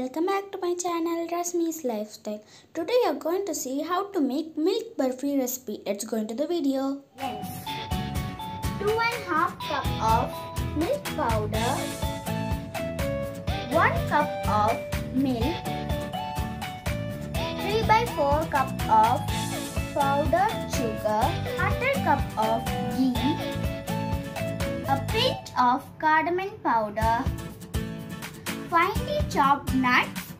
welcome back to my channel Rasmi's Lifestyle. Today you are going to see how to make milk burfi recipe. Let's go into the video. Yes. half cup of milk powder, one cup of milk, three by four cup of powdered sugar, quarter cup of ghee, a pinch of cardamom powder, finely chopped nuts,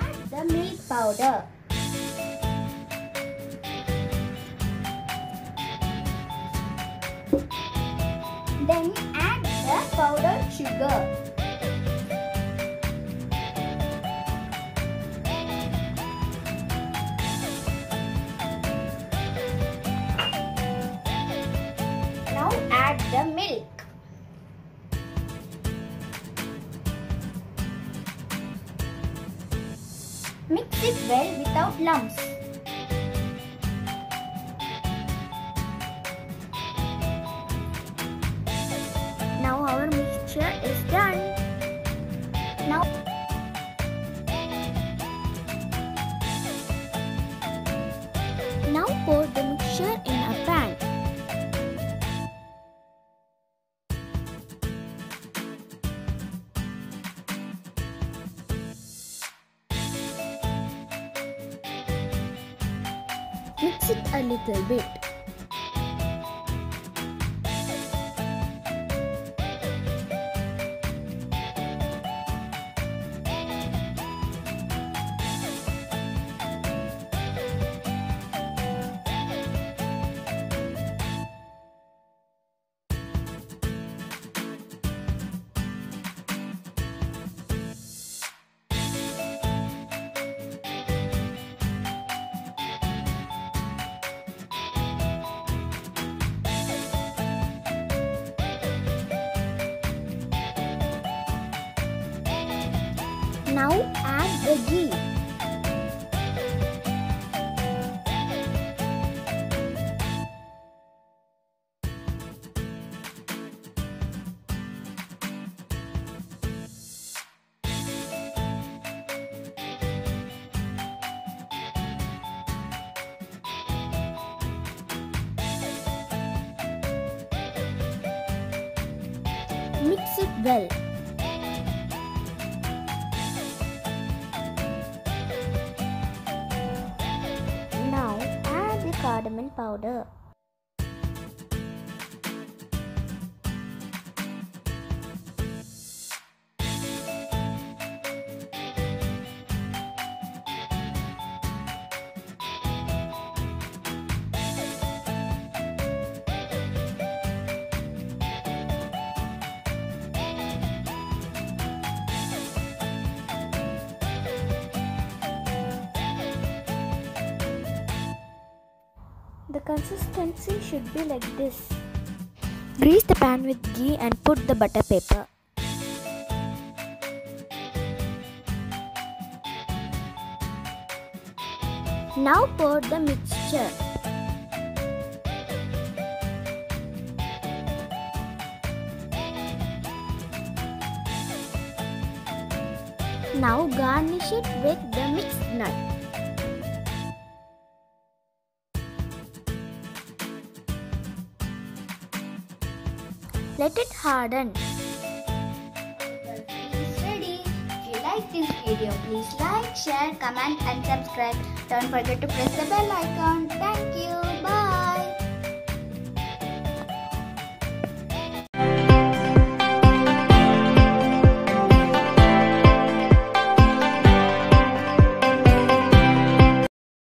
add the milk powder. Then add the powdered sugar. Mix it well without lumps. Now our mixture is done. Now Mix it a little bit. Now add the ghee. Mix it well. Cardamom powder. The consistency should be like this. Grease the pan with ghee and put the butter paper. Now pour the mixture. Now garnish it with the mixed nut. Let it harden. Is ready. If you like this video, please like, share, comment and subscribe. Don't forget to press the bell icon. Thank you. Bye.